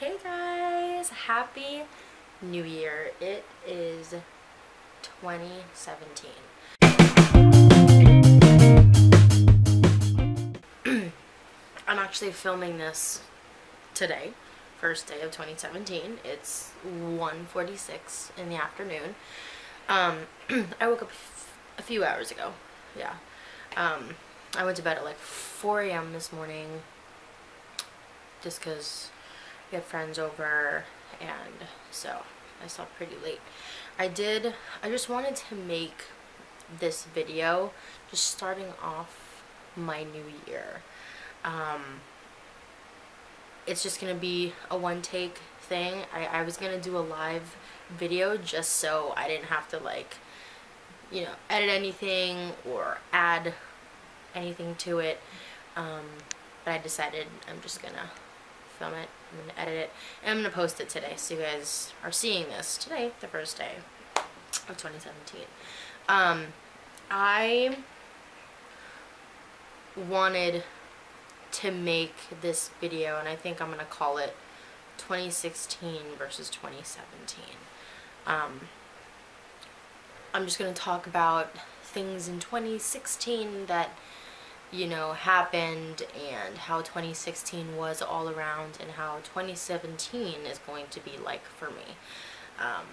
Hey guys, happy new year. It is 2017. I'm actually filming this today, first day of 2017. It's 1.46 in the afternoon. Um, I woke up a few hours ago, yeah. Um, I went to bed at like 4 a.m. this morning just because we had friends over and so I slept pretty late. I did, I just wanted to make this video just starting off my new year. Um, it's just going to be a one take thing. I, I was going to do a live video just so I didn't have to like, you know, edit anything or add anything to it. Um, but I decided I'm just going to film it, I'm going to edit it, and I'm going to post it today. So you guys are seeing this today, the first day of 2017. Um, I wanted to make this video, and I think I'm going to call it 2016 versus 2017. Um, I'm just going to talk about things in 2016 that you know, happened and how 2016 was all around and how 2017 is going to be like for me. Um,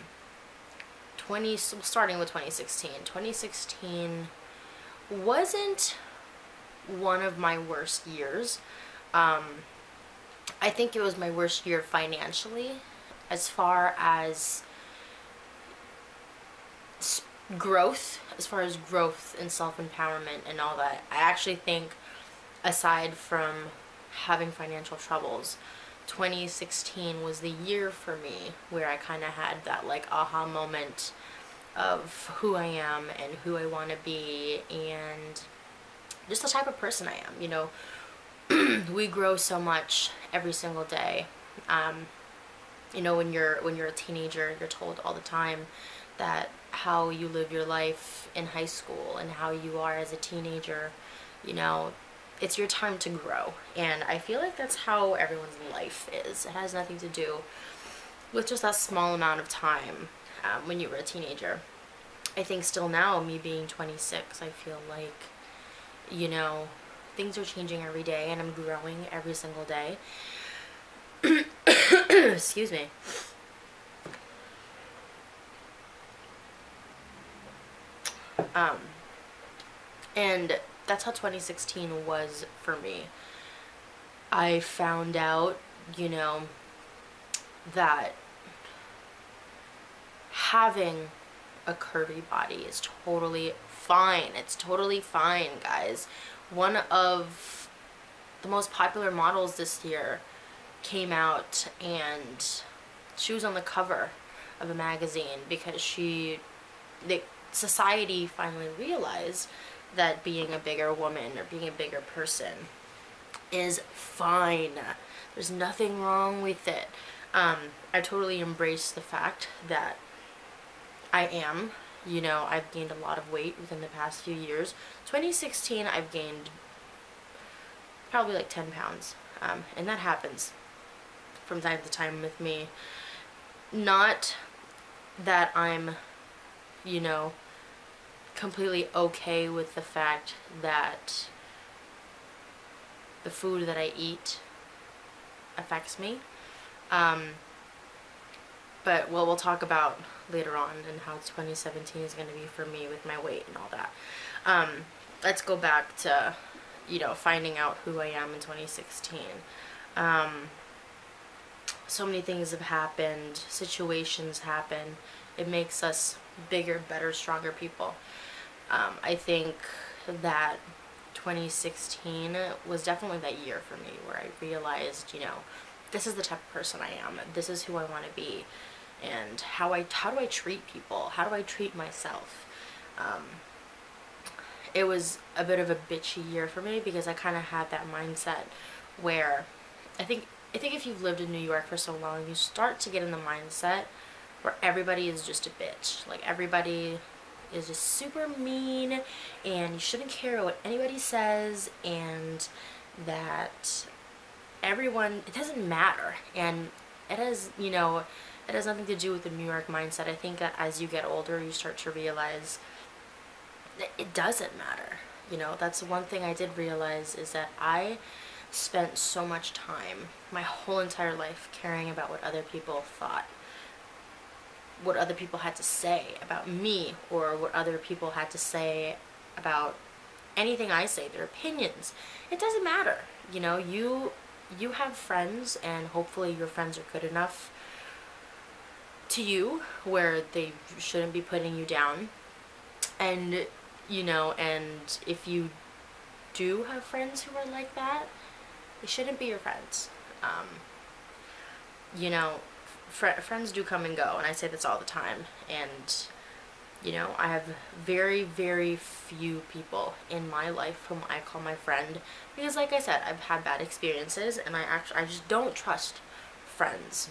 20, starting with 2016. 2016 wasn't one of my worst years. Um, I think it was my worst year financially as far as growth as far as growth and self-empowerment and all that i actually think aside from having financial troubles 2016 was the year for me where i kind of had that like aha moment of who i am and who i want to be and just the type of person i am you know? We grow so much every single day. Um, you know when you're when you're a teenager you're told all the time that how you live your life in high school and how you are as a teenager, you know, it's your time to grow. And I feel like that's how everyone's life is. It has nothing to do with just that small amount of time um, when you were a teenager. I think still now, me being 26, I feel like, you know, things are changing every day and I'm growing every single day. Excuse me. Um, and that's how 2016 was for me. I found out, you know, that having a curvy body is totally fine. It's totally fine, guys. One of the most popular models this year came out and she was on the cover of a magazine because she they society finally realized that being a bigger woman or being a bigger person is fine. There's nothing wrong with it. Um, I totally embrace the fact that I am, you know, I've gained a lot of weight within the past few years. 2016, I've gained probably like 10 pounds. Um, and that happens from time to time with me. Not that I'm you know, completely okay with the fact that the food that I eat affects me. Um, but well, we'll talk about later on and how 2017 is going to be for me with my weight and all that. Um, let's go back to, you know, finding out who I am in 2016. Um, so many things have happened, situations happen. It makes us bigger, better, stronger people. Um, I think that 2016 was definitely that year for me where I realized, you know, this is the type of person I am. This is who I want to be, and how I how do I treat people? How do I treat myself? Um, it was a bit of a bitchy year for me because I kind of had that mindset where I think I think if you've lived in New York for so long, you start to get in the mindset where everybody is just a bitch. Like everybody is just super mean and you shouldn't care what anybody says and that everyone, it doesn't matter. And it has, you know, it has nothing to do with the New York mindset. I think that as you get older, you start to realize that it doesn't matter. You know, that's one thing I did realize is that I spent so much time, my whole entire life, caring about what other people thought, what other people had to say about me, or what other people had to say about anything I say, their opinions. It doesn't matter. You know, you you have friends and hopefully your friends are good enough to you where they shouldn't be putting you down. And you know, and if you do have friends who are like that, they shouldn't be your friends. Um, you know, fr- friends do come and go, and I say this all the time. And you know, I have very, very few people in my life whom I call my friend because, like I said, I've had bad experiences, and I actually I just don't trust friends.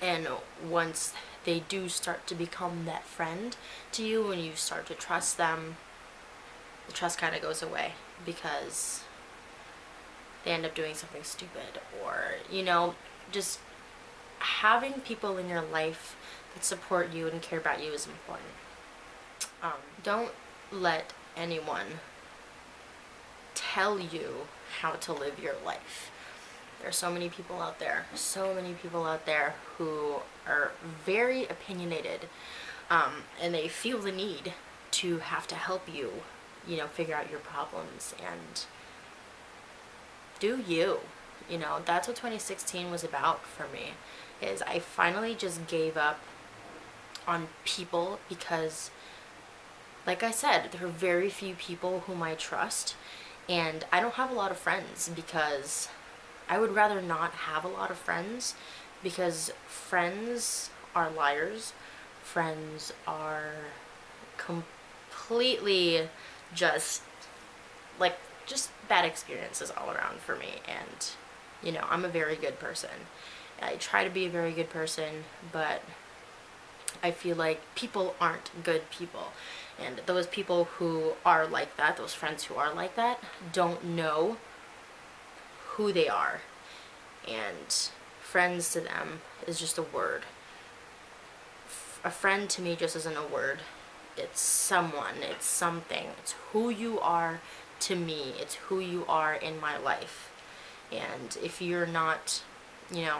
And once they do start to become that friend to you, and you start to trust them, the trust kind of goes away because they end up doing something stupid or you know just having people in your life that support you and care about you is important um, don't let anyone tell you how to live your life there are so many people out there so many people out there who are very opinionated um, and they feel the need to have to help you you know figure out your problems and do you. You know, that's what 2016 was about for me. Is I finally just gave up on people because like I said, there are very few people whom I trust and I don't have a lot of friends because I would rather not have a lot of friends because friends are liars. Friends are completely just like just bad experiences all around for me and you know I'm a very good person I try to be a very good person but I feel like people aren't good people. And those people who are like that those friends who are like that don't know who they are. And friends to them is just a word. A friend to me just isn't a word. It's someone. It's something. It's who you are to me. It's who you are in my life. And if you're not, you know,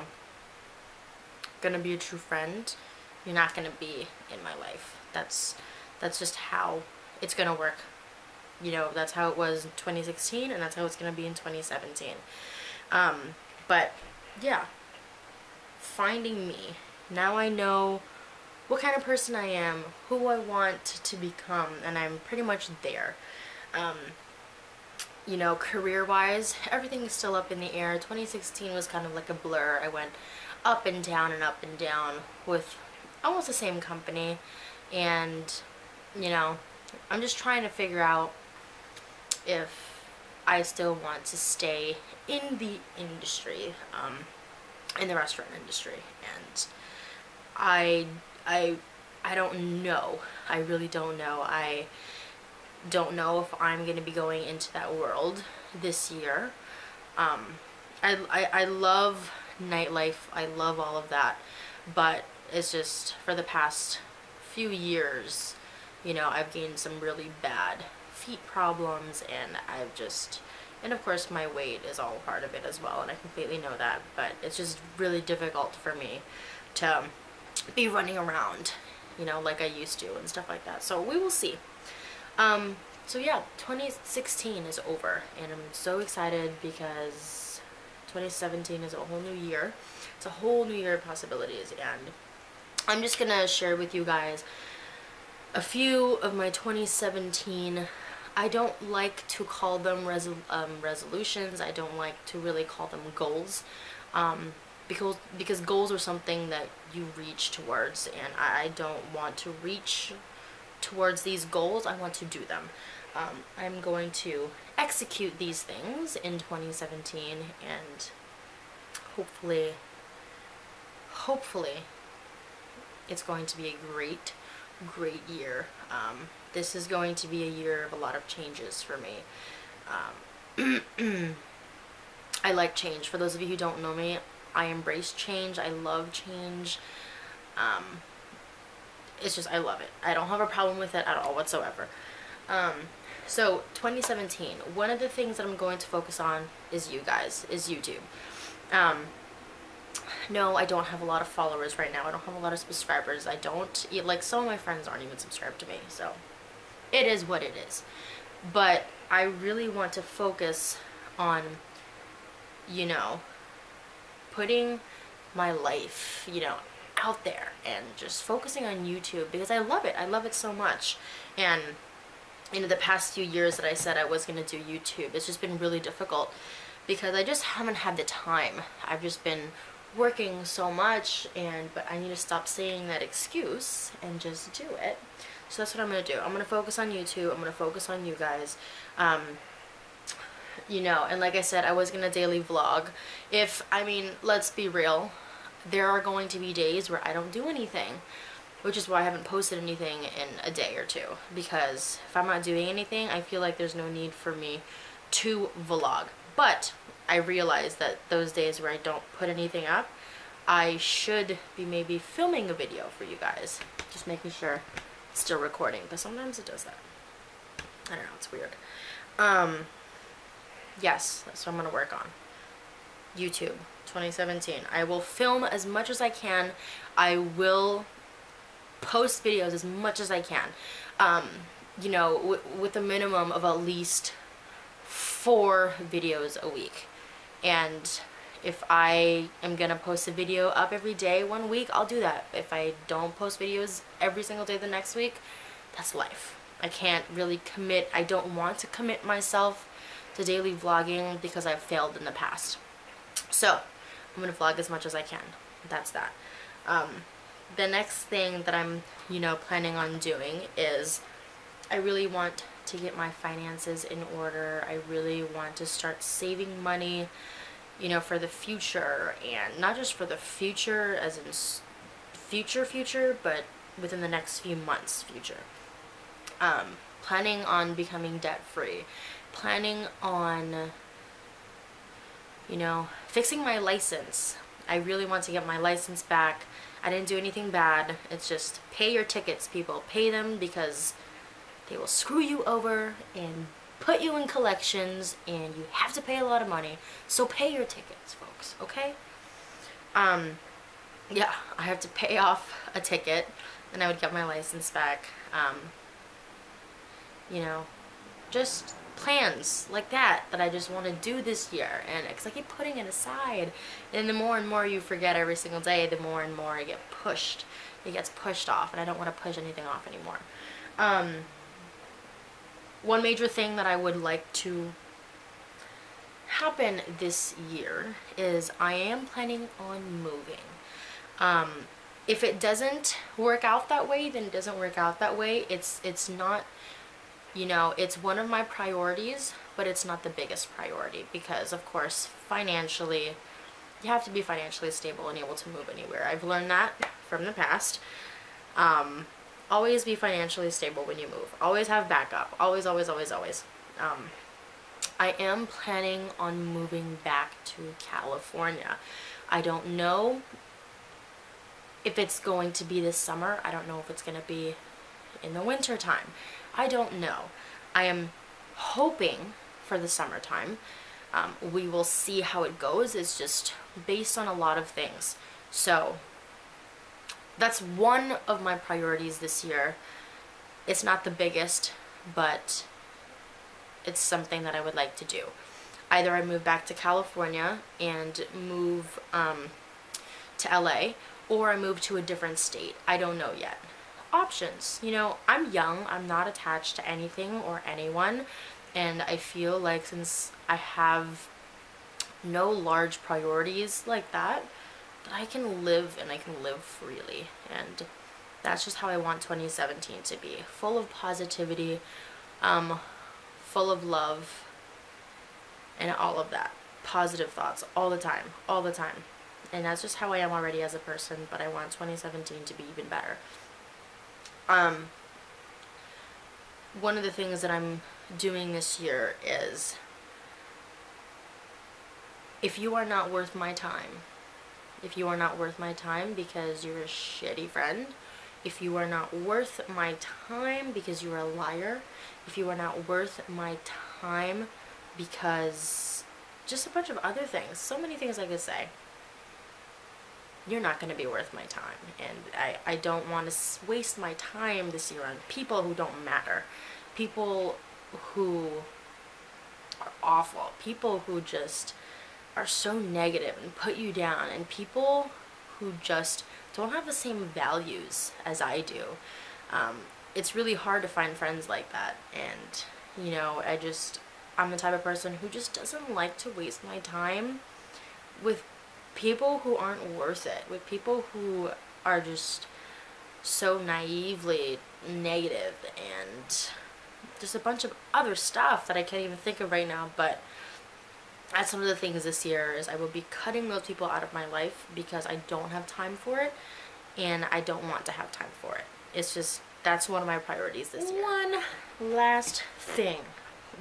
gonna be a true friend, you're not gonna be in my life. That's that's just how it's gonna work. You know, that's how it was in 2016 and that's how it's gonna be in 2017. Um, but yeah, finding me. Now I know what kind of person I am, who I want to become, and I'm pretty much there. Um, you know, career-wise, everything is still up in the air. 2016 was kind of like a blur. I went up and down and up and down with almost the same company. And, you know, I'm just trying to figure out if I still want to stay in the industry, um, in the restaurant industry. And I, I, I don't know. I really don't know. I don't know if I'm going to be going into that world this year. Um, I, I, I love nightlife. I love all of that. But it's just for the past few years, you know, I've gained some really bad feet problems and I've just, and of course my weight is all part of it as well and I completely know that. But it's just really difficult for me to be running around, you know, like I used to and stuff like that. So we will see. Um, so yeah, 2016 is over, and I'm so excited because 2017 is a whole new year. It's a whole new year of possibilities, and I'm just gonna share with you guys a few of my 2017 I don't like to call them resol um, resolutions. I don't like to really call them goals. Um, because because goals are something that you reach towards and I don't want to reach towards these goals, I want to do them. Um, I'm going to execute these things in 2017 and hopefully, hopefully, it's going to be a great, great year. Um, this is going to be a year of a lot of changes for me. Um, I like change. For those of you who don't know me, I embrace change. I love change. Um, it's just, I love it. I don't have a problem with it at all whatsoever. Um, so 2017, one of the things that I'm going to focus on is you guys, is YouTube. Um, no, I don't have a lot of followers right now. I don't have a lot of subscribers. I don't, like, some of my friends aren't even subscribed to me, so it is what it is. But I really want to focus on, you know, putting my life, you know, out there and just focusing on YouTube because I love it. I love it so much. And you know, the past few years that I said I was going to do YouTube, it's just been really difficult because I just haven't had the time. I've just been working so much and but I need to stop saying that excuse and just do it. So that's what I'm going to do. I'm going to focus on YouTube. I'm going to focus on you guys. Um, you know, and like I said, I was going to daily vlog. If, I mean, let's be real, there are going to be days where I don't do anything. Which is why I haven't posted anything in a day or two. Because if I'm not doing anything, I feel like there's no need for me to vlog. But I realize that those days where I don't put anything up, I should be maybe filming a video for you guys. Just making sure it's still recording. But sometimes it does that. I don't know, it's weird. Um, yes, that's what I'm to work on. YouTube 2017. I will film as much as I can. I will post videos as much as I can. Um, you know, with a minimum of at least four videos a week. And if I am going to post a video up every day one week, I'll do that. If I don't post videos every single day the next week, that's life. I can't really commit, I don't want to commit myself to daily vlogging because I've failed in the past. So, I'm going to vlog as much as I can. That's that. Um, the next thing that I'm, you know, planning on doing is I really want to get my finances in order. I really want to start saving money, you know, for the future and not just for the future as in future future, but within the next few months future. Um, planning on becoming debt free, planning on, you know, fixing my license. I really want to get my license back. I didn't do anything bad. It's just pay your tickets, people. Pay them because they will screw you over and put you in collections and you have to pay a lot of money. So pay your tickets, folks, okay? Um, yeah, I have to pay off a ticket and I would get my license back. Um, you know, just plans like that that I just want to do this year and because I keep putting it aside and the more and more you forget every single day the more and more I get pushed it gets pushed off and I don't want to push anything off anymore. Um, one major thing that I would like to happen this year is I am planning on moving. Um, if it doesn't work out that way then it doesn't work out that way. It's it's not you know, it's one of my priorities, but it's not the biggest priority because, of course, financially, you have to be financially stable and able to move anywhere. I've learned that from the past. Um, always be financially stable when you move. Always have backup. Always, always, always, always. Um, I am planning on moving back to California. I don't know if it's going to be this summer. I don't know if it's going to be in the winter time. I don't know. I am hoping for the summertime. Um, we will see how it goes. It's just based on a lot of things. So that's one of my priorities this year. It's not the biggest, but it's something that I would like to do. Either I move back to California and move um, to LA, or I move to a different state. I don't know yet options. You know, I'm young, I'm not attached to anything or anyone, and I feel like since I have no large priorities like that, that I can live and I can live freely. And that's just how I want 2017 to be. Full of positivity, um, full of love, and all of that. Positive thoughts all the time, all the time. And that's just how I am already as a person, but I want 2017 to be even better. Um, one of the things that I'm doing this year is if you are not worth my time, if you are not worth my time because you're a shitty friend, if you are not worth my time because you're a liar, if you are not worth my time because just a bunch of other things, so many things I could say, you're not going to be worth my time. And I, I don't want to waste my time this year on people who don't matter. People who are awful. People who just are so negative and put you down. And people who just don't have the same values as I do. Um, it's really hard to find friends like that. And, you know, I just, I'm the type of person who just doesn't like to waste my time with people who aren't worth it, with people who are just so naively negative and just a bunch of other stuff that I can't even think of right now, but that's some of the things this year is I will be cutting those people out of my life because I don't have time for it and I don't want to have time for it. It's just, that's one of my priorities this year. One last thing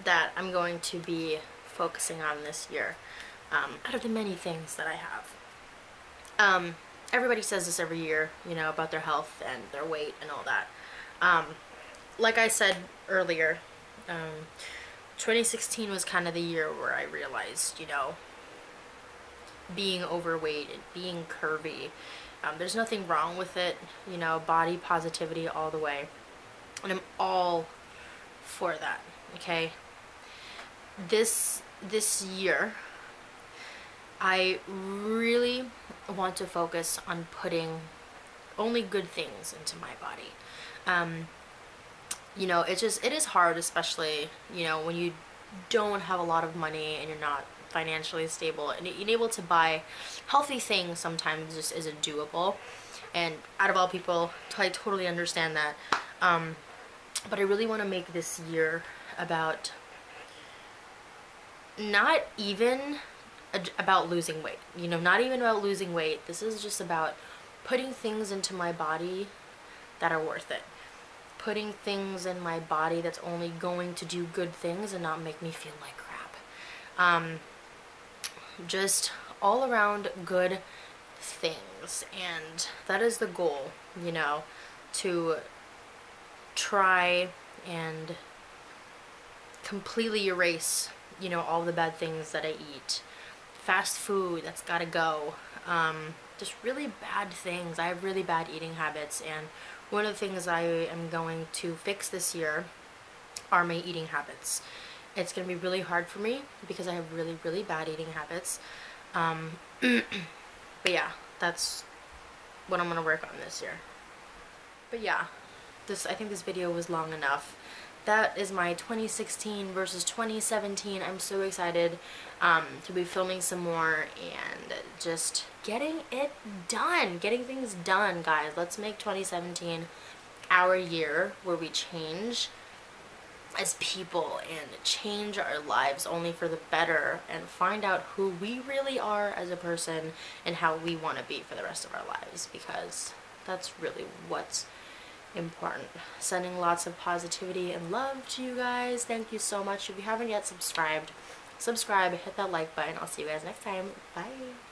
that I'm going to be focusing on this year um, out of the many things that I have. Um, everybody says this every year, you know, about their health and their weight and all that. Um, like I said earlier, um, 2016 was kind of the year where I realized, you know, being overweight and being curvy, um, there's nothing wrong with it, you know, body positivity all the way. And I'm all for that, okay? This, this year, I really want to focus on putting only good things into my body. Um, you know, it just, it is hard, especially, you know, when you don't have a lot of money and you're not financially stable and being able to buy healthy things sometimes just isn't doable. And out of all people, I totally understand that. Um, but I really want to make this year about not even about losing weight. You know, not even about losing weight. This is just about putting things into my body that are worth it. Putting things in my body that's only going to do good things and not make me feel like crap. Um, just all around good things. And that is the goal, you know, to try and completely erase, you know, all the bad things that I eat fast food that's gotta go. Um, just really bad things. I have really bad eating habits and one of the things I am going to fix this year are my eating habits. It's gonna be really hard for me because I have really really bad eating habits. Um, but yeah that's what I'm gonna work on this year. But yeah this I think this video was long enough that is my 2016 versus 2017. I'm so excited um, to be filming some more and just getting it done. Getting things done, guys. Let's make 2017 our year where we change as people and change our lives only for the better and find out who we really are as a person and how we want to be for the rest of our lives because that's really what's important. Sending lots of positivity and love to you guys. Thank you so much. If you haven't yet subscribed, subscribe, hit that like button. I'll see you guys next time. Bye.